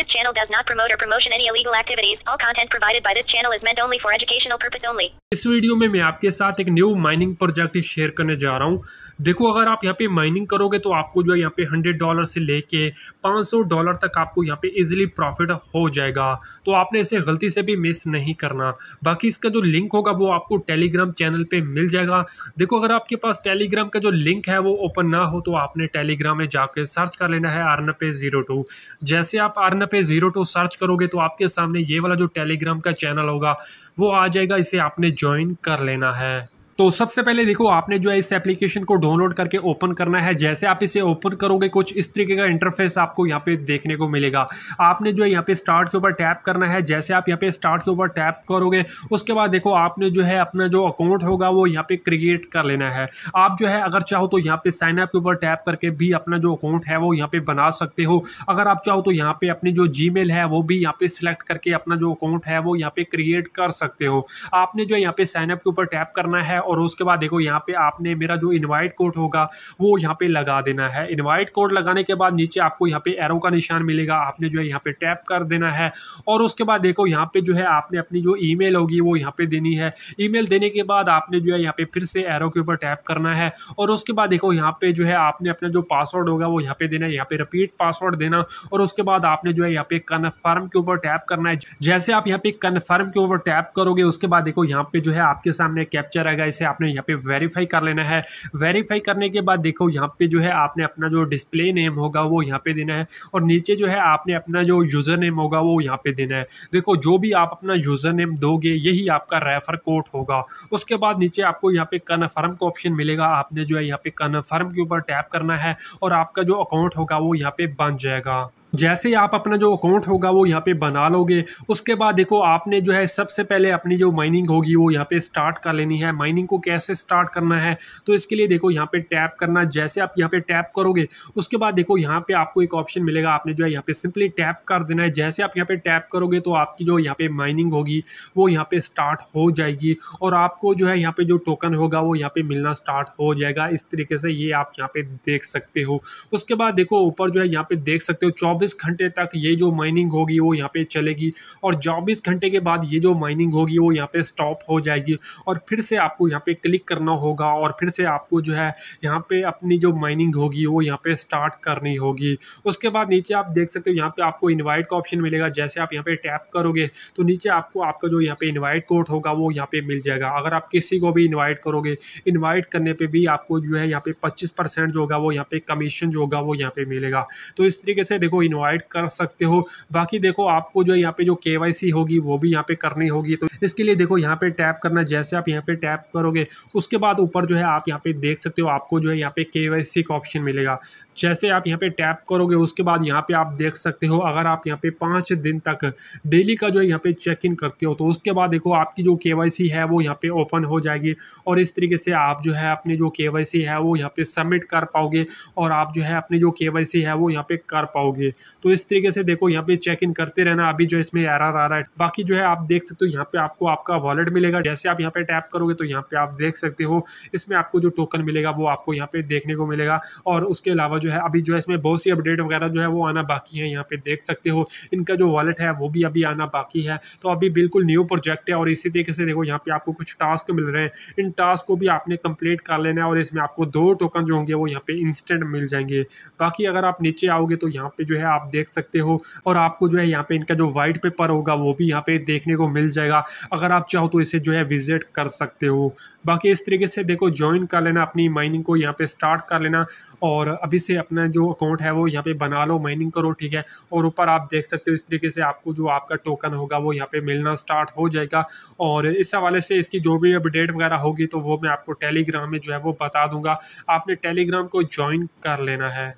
This channel does not promote or promotion any illegal activities. All content provided by this channel is meant only for educational purpose only. इस video में मैं आपके साथ एक new mining project share करने जा रहा हूँ। देखो, अगर आप यहाँ पे माइनिंग करोगे तो आपको जो है यहाँ पे हंड्रेड डॉलर से लेके पाँच सौ डॉलर तक आपको यहाँ पे इजीली प्रॉफिट हो जाएगा। तो आपने इसे गलती से भी मिस नहीं करना। बाकी इसका जो लिंक होगा, वो आपको टेलीग्राम चैनल पे मिल जाएगा। देखो, अगर आपके पास टेलीग्राम का जो लिंक है, वो ओपन ना हो तो आपने टेलीग्राम में जाके सर्च कर लेना है अर्न पे जैसे आप अर्न पे ज़ीरो टू सर्च करोगे तो आपके सामने ये वाला जो टेलीग्राम का चैनल होगा, वो आ जाएगा, इसे आपने ज्वाइन कर लेना है। तो सबसे पहले देखो आपने जो है इस एप्लीकेशन को डाउनलोड करके ओपन करना है जैसे आप इसे ओपन करोगे कुछ इस तरीके का इंटरफेस आपको यहाँ पे देखने को मिलेगा आपने जो है यहाँ पे स्टार्ट के ऊपर टैप करना है जैसे आप यहाँ पे स्टार्ट के ऊपर टैप करोगे उसके बाद देखो आपने जो है अपना जो अकाउंट होगा वो यहाँ पे क्रिएट कर लेना है आप जो है अगर चाहो तो यहाँ पे साइन अप के ऊपर टैप करके भी अपना जो अकाउंट है वो यहाँ पे बना सकते हो अगर आप चाहो तो यहाँ पे अपनी जो जी है वो भी यहाँ पे सिलेक्ट करके अपना जो अकाउंट है वो यहाँ पे क्रिएट कर सकते हो आपने जो है यहाँ पे साइन अप के ऊपर टैप करना है और उसके बाद देखो यहाँ पे आपने मेरा जो इनवाइट कोड होगा वो यहाँ पे लगा देना है इनवाइट कोड लगाने के बाद नीचे आपको यहाँ पे एरो का निशान मिलेगा आपने जो है यहाँ पे टैप कर देना है और उसके बाद देखो यहाँ पे जो है आपने अपनी जो ईमेल होगी वो यहाँ पे देनी है ईमेल देने के बाद आपने जो है यहाँ पे फिर से एरो के ऊपर टैप करना है और उसके बाद देखो यहाँ पे जो है आपने अपना जो पासवर्ड होगा वो यहाँ पे देना है यहाँ पे रिपीट पासवर्ड देना और उसके बाद आपने जो है यहाँ पे कन्फर्म के ऊपर टैप करना है जैसे आप यहाँ पे कन्फर्म के ऊपर टैप करोगे उसके बाद देखो यहाँ पे जो है आपके सामने कैप्चर आएगा इसे आपने यहाँ पे वेरीफाई कर लेना है। वेरीफाई करने के बाद देखो, यहाँ पे जो है आपने अपना जो डिस्प्ले नेम होगा, वो यहाँ पे देना है। और नीचे जो है आपने अपना जो यूज़र नेम होगा, वो यहाँ पे देना है। देखो, जो भी आप अपना यूज़र नेम दोगे, यही आपका रेफर कोड होगा। उसके बाद नीचे आपको यहाँ पे कन्फर्म का ऑप्शन मिलेगा। आपने जो है यहाँ पे कन्फर्म के ऊपर टैप करना है और आपका जो अकाउंट होगा, वो यहाँ पे बन जाएगा। जैसे ही आप अपना जो अकाउंट होगा वो यहाँ पे बना लोगे उसके बाद देखो आपने जो है सबसे पहले अपनी जो माइनिंग होगी वो यहाँ पे स्टार्ट कर लेनी है माइनिंग को कैसे स्टार्ट करना है तो इसके लिए देखो यहाँ पे टैप करना जैसे आप यहाँ पे टैप करोगे उसके बाद देखो यहाँ पे आपको एक ऑप्शन मिलेगा आपने जो है यहाँ पे सिंपली टैप कर देना है जैसे आप यहाँ पे टैप करोगे तो आपकी जो यहाँ पे माइनिंग होगी वो यहाँ पे स्टार्ट हो जाएगी और आपको जो है यहाँ पे जो टोकन होगा वो यहाँ पे मिलना स्टार्ट हो जाएगा इस तरीके से ये आप यहाँ पे देख सकते हो उसके बाद देखो ऊपर जो है यहाँ पे देख सकते हो चौबीस घंटे तक ये जो माइनिंग होगी वो यहाँ पे चलेगी और चौबीस घंटे के बाद ये जो माइनिंग होगी वो यहाँ पे स्टॉप हो जाएगी और फिर से आपको यहाँ पे क्लिक करना होगा और फिर से आपको जो है यहाँ पे अपनी जो माइनिंग होगी वो यहाँ पे स्टार्ट करनी होगी उसके बाद नीचे आप देख सकते हो यहाँ पे आपको इन्वाइट का ऑप्शन मिलेगा जैसे आप यहाँ पे टैप करोगे तो नीचे आपको आपका जो यहाँ पे इन्वाइट कोड होगा वो यहाँ पे मिल जाएगा अगर आप किसी को भी इन्वाइट करोगे इन्वाइट करने पे भी आपको जो है यहाँ पे पच्चीस परसेंट जो होगा वो यहाँ पे कमीशन जो होगा वो यहाँ पे मिलेगा तो इस तरीके से देखो इन्वाइट कर सकते हो। बाकी देखो, आपको जो यहाँ पे जो के होगी, वो भी यहाँ पे करनी होगी। तो इसके लिए देखो, यहाँ पे टैप करना, जैसे आप यहाँ पे टैप करोगे, उसके बाद ऊपर जो है आप यहाँ पे देख सकते हो, आपको जो है यहाँ पे के का ऑप्शन मिलेगा। जैसे आप यहाँ पे टैप करोगे उसके बाद यहाँ पे आप देख सकते हो अगर आप यहाँ पे पाँच दिन तक डेली का जो है यहाँ पे चेक इन करते हो तो उसके बाद देखो आपकी जो के है वो यहाँ पे ओपन हो जाएगी और इस तरीके से आप जो है अपनी जो के है वो यहाँ पे सबमिट कर पाओगे और आप जो है अपनी जो के है वो यहाँ पे कर पाओगे तो इस तरीके से देखो यहाँ पे चेक इन करते रहना अभी जो इसमें एरर आ रहा है बाकी जो है आप देख सकते हो यहाँ पे आपको आपका वॉलेट मिलेगा जैसे आप यहाँ पे टैप करोगे तो यहाँ पे आप देख सकते हो इसमें आपको जो टोकन मिलेगा वो आपको यहाँ पे देखने को मिलेगा और उसके अलावा जो है, अभी जो है इसमें बहुत सी अपडेट वगैरह जो है वो आना बाकी है, यहाँ पे देख सकते हो। इनका जो वॉलेट है, वो भी अभी आना बाकी है। तो अभी बिल्कुल न्यू प्रोजेक्ट है और इसी तरीके से देखो, यहाँ पे आपको कुछ टास्क मिल रहे हैं। इन टास्क को भी आपने कंप्लीट कर लेना है और इसमें आपको दो टोकन जो होंगे, वो यहाँ पे इंस्टेंट मिल जाएँगे। बाकी अगर आप नीचे आओगे तो यहाँ पे जो है आप देख सकते हो और आपको जो है यहाँ पे इनका जो वाइट पेपर होगा, वो भी यहाँ पे देखने को मिल जाएगा। अगर आप चाहो तो इसे जो है विज़िट कर सकते हो। बाकी इस तरीके से देखो ज्वाइन कर लेना, अपनी माइनिंग को यहाँ पे स्टार्ट कर लेना और अभी से अपना जो अकाउंट है वो यहाँ पे बना लो माइनिंग करो, ठीक है? और ऊपर आप देख सकते हो इस तरीके से आपको जो आपका टोकन होगा वो यहाँ पे मिलना स्टार्ट हो जाएगा। और इस हवाले से इसकी जो भी अपडेट वगैरह होगी तो वो मैं आपको टेलीग्राम में जो है वो बता दूँगा। आपने टेलीग्राम को ज्वाइन कर लेना है।